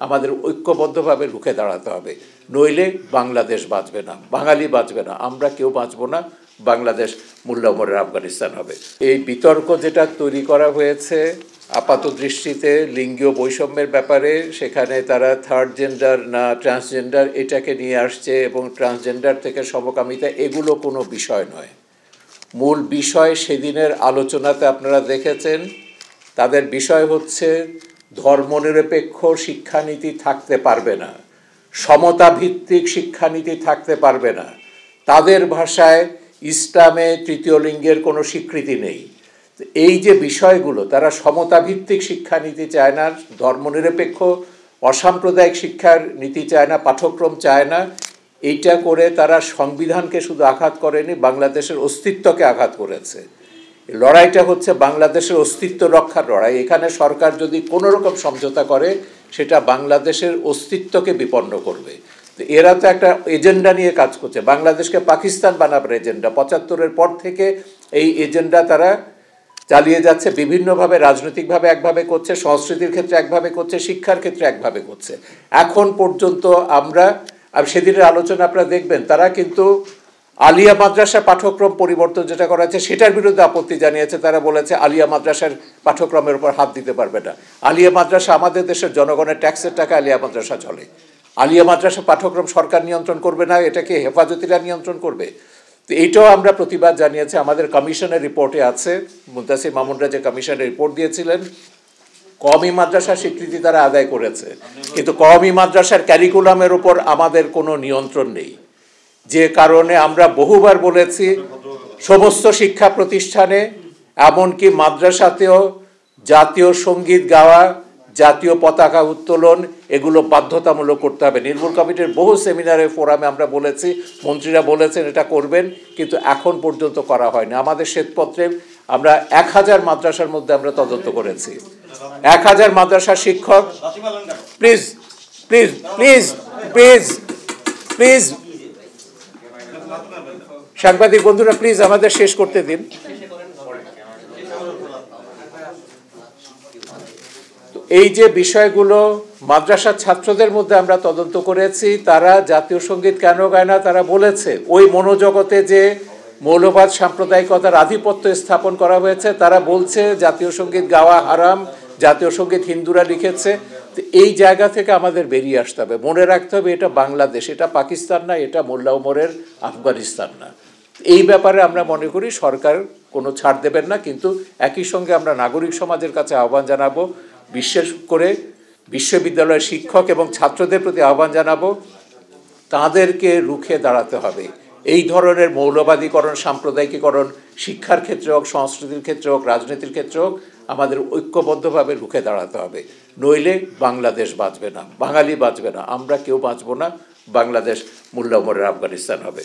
আমাদের ঐক্যবদ্ধভাবে রুখে দাঁড়াতে হবে। নইলে বাংলাদেশ বাঁচবে না। বাঙালি বাঁচবে না। আমরা কেউ বাঁচবো না। বাংলাদেশ মূল্যমরের আফগানিস্তান হবে। এই বিতর্ক যেটা তৈরি করা হয়েছে, আপাত দৃষ্টিতে লিঙ্গীয় বৈষম্যের ব্যাপারে, সেখানে তারা থার্ড জেন্ডার না ট্রান্সজেন্ডার এটাকে নিয়ে আসছে এবং ট্রান্সজেন্ডার থেকে সমকামিতা, এগুলো কোনো বিষয় নয়। মূল বিষয় সেদিনের আলোচনাতে আপনারা দেখেছেন। তাদের বিষয় হচ্ছে ধর্মনিরপেক্ষ শিক্ষানীতি থাকতে পারবে না সমতা ভিত্তিক শিক্ষানীতি থাকতে পারবে না। তাদের ভাষায় ইসলামে তৃতীয় লিঙ্গের কোনো স্বীকৃতি নেই। এই যে বিষয়গুলো, তারা সমতা ভিত্তিক শিক্ষানীতি চায় না, ধর্মনিরপেক্ষ, অসাম্প্রদায়িক শিক্ষার নীতি চায় না, পাঠ্যক্রম চায় না, এইটা করে তারা সংবিধানকে শুধু আঘাত করেনি, বাংলাদেশের অস্তিত্বকে আঘাত করেছে। লড়াইটা হচ্ছে বাংলাদেশের অস্তিত্ব রক্ষার লড়াই। এখানে সরকার যদি কোনো রকম সমঝোতা করে, সেটা বাংলাদেশের অস্তিত্বকে বিপন্ন করবে। তো এরা তো একটা এজেন্ডা নিয়ে কাজ করছে। বাংলাদেশকে পাকিস্তান বানাবার এজেন্ডা। পঁচাত্তরের পর থেকে এই এজেন্ডা তারা চালিয়ে যাচ্ছে, বিভিন্নভাবে রাজনৈতিকভাবে একভাবে করছে, সংস্কৃতির ক্ষেত্রে একভাবে করছে, শিক্ষার ক্ষেত্রে একভাবে করছে। এখন পর্যন্ত আমরা সেদিনের আলোচনা আপনারা দেখবেন, তারা কিন্তু আলিয়া মাদ্রাসা পাঠ্যক্রম পরিবর্তন যেটা করা হয়েছে, সেটার বিরুদ্ধে আপত্তি জানিয়েছে। তারা বলেছে, আলিয়া মাদ্রাসার পাঠ্যক্রমের উপর হাত দিতে পারবে না। আলিয়া মাদ্রাসা আমাদের দেশের জনগণের ট্যাক্সের টাকা, আলিয়া মাদ্রাসা চলে। আলিয়া মাদ্রাসা পাঠ্যক্রম সরকার নিয়ন্ত্রণ করবে না এটাকে হেফাজতিরা নিয়ন্ত্রণ করবে? তো এইটাও আমরা প্রতিবাদ জানিয়েছি। আমাদের কমিশনের রিপোর্টে আছে, মুন্তাসির মামুনরা যে কমিশনের রিপোর্ট দিয়েছিলেন কমই মাদ্রাসার স্বীকৃতি তারা আদায় করেছে। কিন্তু কমই মাদ্রাসার ক্যারিকুলামের উপর আমাদের কোনো নিয়ন্ত্রণ নেই। যে কারণে আমরা বহুবার বলেছি, সমস্ত শিক্ষা প্রতিষ্ঠানে, এমনকি মাদ্রাসাতেও জাতীয় সংগীত গাওয়া, জাতীয় পতাকা উত্তোলন, এগুলো বাধ্যতামূলক করতে হবে। নির্মূল কমিটির বহু সেমিনারে, ফোরামে আমরা বলেছি, মন্ত্রীরা বলেছেন এটা করবেন, কিন্তু এখন পর্যন্ত করা হয়নি। আমাদের শ্বেতপত্রে আমরা এক হাজার মাদ্রাসার মধ্যে আমরা তদন্ত করেছি। এক হাজার মাদ্রাসার শিক্ষক, please please please please please সাংবাদিক বন্ধুরা প্লিজ আমাদের শেষ করতে দিন। এই যে বিষয়গুলো মাদ্রাসার ছাত্রদের মধ্যে আমরা তদন্ত করেছি, তারা জাতীয় সংগীত কেন গায় না, তারা বলেছে, ওই মনোজগতে যে মৌলবাদ সাম্প্রদায়িকতার আধিপত্য স্থাপন করা হয়েছে, তারা বলছে জাতীয় সংগীত গাওয়া হারাম, জাতীয় সংগীত হিন্দুরা লিখেছে। তো এই জায়গা থেকে আমাদের বেরিয়ে আসতে হবে। মনে রাখতে হবে এটা বাংলাদেশ, এটা পাকিস্তান না, এটা মোল্লা উমরের আফগানিস্তান না। এই ব্যাপারে আমরা মনে করি সরকার কোনো ছাড় দেবেন না, কিন্তু একই সঙ্গে আমরা নাগরিক সমাজের কাছে আহ্বান জানাব, বিশেষ করে বিশ্ববিদ্যালয়ের শিক্ষক এবং ছাত্রদের প্রতি আহ্বান জানাব, তাদেরকে রুখে দাঁড়াতে হবে। এই ধরনের মৌলবাদীকরণ, সাম্প্রদায়িকীকরণ শিক্ষার ক্ষেত্রে হোক, সংস্কৃতির ক্ষেত্রে হোক, রাজনীতির ক্ষেত্রে হোক, আমাদের ঐক্যবদ্ধভাবে রুখে দাঁড়াতে হবে। নইলে বাংলাদেশ বাঁচবে না, বাঙালি বাঁচবে না, আমরা কেউ বাঁচবো না, বাংলাদেশ মূল্যমরের আফগানিস্তান হবে।